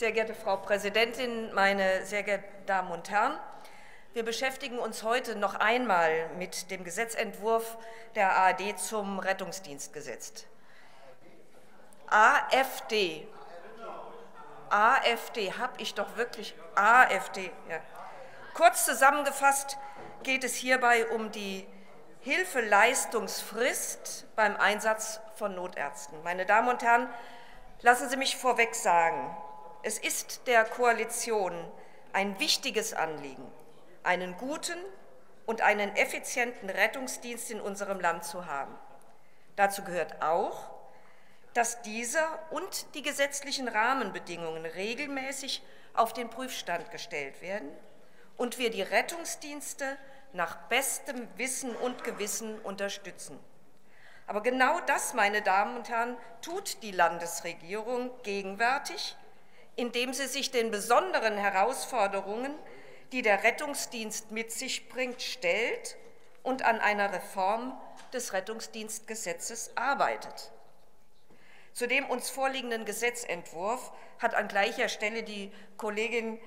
Sehr geehrte Frau Präsidentin, meine sehr geehrten Damen und Herren! Wir beschäftigen uns heute noch einmal mit dem Gesetzentwurf der ARD zum Rettungsdienstgesetz. AfD. AfD, habe ich doch wirklich AfD. Ja. Kurz zusammengefasst geht es hierbei um die Hilfeleistungsfrist beim Einsatz von Notärzten. Meine Damen und Herren, lassen Sie mich vorweg sagen, es ist der Koalition ein wichtiges Anliegen, einen guten und einen effizienten Rettungsdienst in unserem Land zu haben. Dazu gehört auch, dass dieser und die gesetzlichen Rahmenbedingungen regelmäßig auf den Prüfstand gestellt werden und wir die Rettungsdienste nach bestem Wissen und Gewissen unterstützen. Aber genau das, meine Damen und Herren, tut die Landesregierung gegenwärtig, indem sie sich den besonderen Herausforderungen, die der Rettungsdienst mit sich bringt, stellt und an einer Reform des Rettungsdienstgesetzes arbeitet. Zu dem uns vorliegenden Gesetzentwurf hat an gleicher Stelle die Kollegin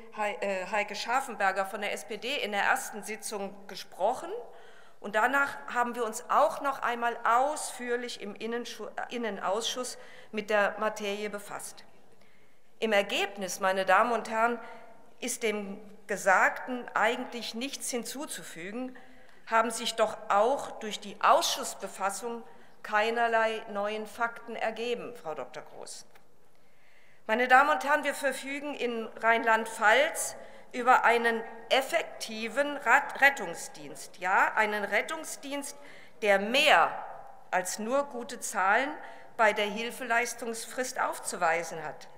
äh, Heike Scharfenberger von der SPD in der ersten Sitzung gesprochen. Und danach haben wir uns auch noch einmal ausführlich im Innenausschuss mit der Materie befasst. Im Ergebnis, meine Damen und Herren, ist dem Gesagten eigentlich nichts hinzuzufügen, haben sich doch auch durch die Ausschussbefassung keinerlei neuen Fakten ergeben, Frau Dr. Groß. Meine Damen und Herren, wir verfügen in Rheinland-Pfalz über einen effektiven Rettungsdienst, ja, einen Rettungsdienst, der mehr als nur gute Zahlen bei der Hilfeleistungsfrist aufzuweisen hat.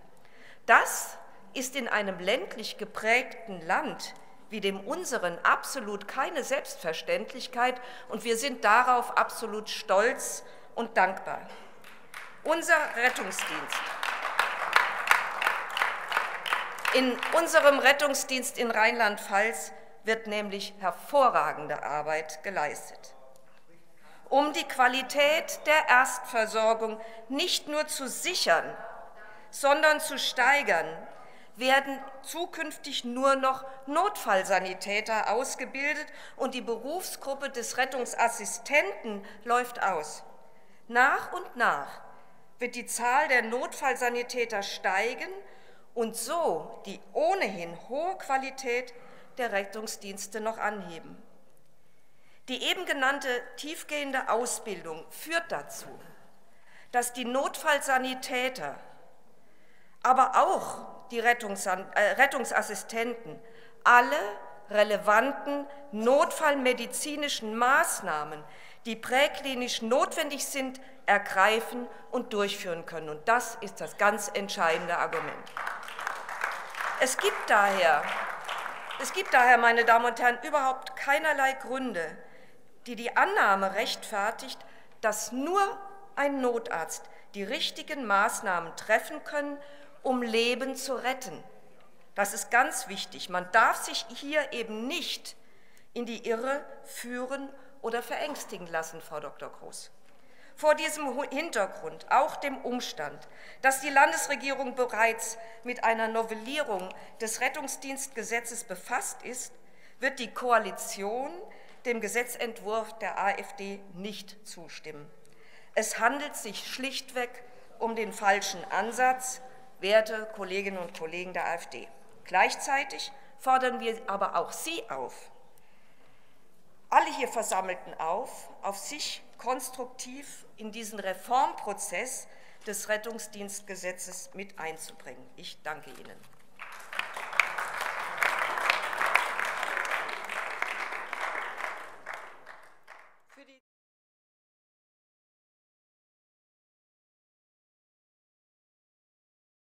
Das ist in einem ländlich geprägten Land wie dem unseren absolut keine Selbstverständlichkeit und wir sind darauf absolut stolz und dankbar. Unser Rettungsdienst. In unserem Rettungsdienst in Rheinland-Pfalz wird nämlich hervorragende Arbeit geleistet. Um die Qualität der Erstversorgung nicht nur zu sichern, sondern zu steigern, werden zukünftig nur noch Notfallsanitäter ausgebildet und die Berufsgruppe des Rettungsassistenten läuft aus. Nach und nach wird die Zahl der Notfallsanitäter steigen und so die ohnehin hohe Qualität der Rettungsdienste noch anheben. Die eben genannte tiefgehende Ausbildung führt dazu, dass die Notfallsanitäter, aber auch die äh, Rettungsassistenten alle relevanten notfallmedizinischen Maßnahmen, die präklinisch notwendig sind, ergreifen und durchführen können. Und das ist das ganz entscheidende Argument. Es gibt daher, es gibt daher, meine Damen und Herren, überhaupt keinerlei Gründe, die die Annahme rechtfertigt, dass nur ein Notarzt die richtigen Maßnahmen treffen können, um Leben zu retten. Das ist ganz wichtig. Man darf sich hier eben nicht in die Irre führen oder verängstigen lassen, Frau Dr. Groß. Vor diesem Hintergrund, auch dem Umstand, dass die Landesregierung bereits mit einer Novellierung des Rettungsdienstgesetzes befasst ist, wird die Koalition dem Gesetzentwurf der AfD nicht zustimmen. Es handelt sich schlichtweg um den falschen Ansatz, werte Kolleginnen und Kollegen der AfD. Gleichzeitig fordern wir aber auch Sie auf, alle hier Versammelten auf, auf sich konstruktiv in diesen Reformprozess des Rettungsdienstgesetzes mit einzubringen. Ich danke Ihnen.